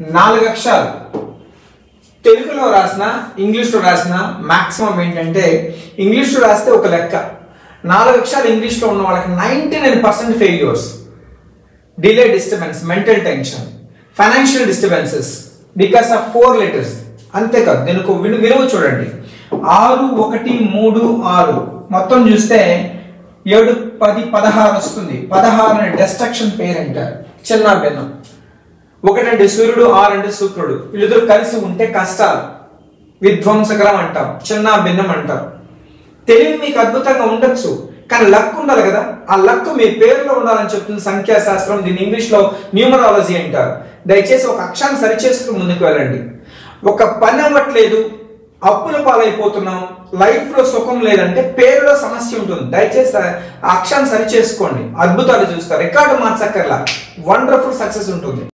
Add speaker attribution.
Speaker 1: నాలుగు అక్షరాలు. తెలుగులో రాసిన ఇంగ్లీష్లో రాసిన మాక్సిమం ఏంటంటే ఇంగ్లీష్లో రాస్తే ఒక లెక్క. నాలుగు అక్షరాలు ఇంగ్లీష్లో ఉన్న వాళ్ళకి ninety nine percent failures. Delay disturbance mental tension financial disturbances because of four letters. అంతేకాదు దీనికి ఒక విలు- విలువ చూడండి. ఆరు ఒకటి మూడు ఆరు. మొత్తం చూస్తే ఏడు పది పదహారు వస్తుంది. పదహారు అనే డెస్ట్రక్షన్ పేరు అంటారు చిన్న భిన్నం ఒకటంటే సూర్యుడు ఆరంటే శుక్రుడు. వీళ్ళిద్దరు కలిసి ఉంటే కష్టాలు. విధ్వంసకరం అంటాం చిన్న భిన్నం అంటాం. తెలివి మీకు అద్భుతంగా ఉండొచ్చు కానీ లక్ ఉండాలి కదా. ఆ లక్ మీ పేరులో ఉండాలని చెప్తుంది సంఖ్యాశాస్త్రం దీన్ని ఇంగ్లీష్లో న్యూమరాలజీ అంటారు. దయచేసి ఒక అక్షరాన్ని సరిచేసుకుని ముందుకు వెళ్ళండి. ఒక పని అవ్వట్లేదు అప్పుల పాలైపోతున్నాం లైఫ్లో సుఖం లేదంటే పేరులో సమస్య ఉంటుంది. దయచేసి ఆ అక్షరాన్ని సరిచేసుకోండి. అద్భుతాలు చూస్తారు. రికార్డు మార్చక్కర్లా. వండర్ఫుల్ సక్సెస్ ఉంటుంది.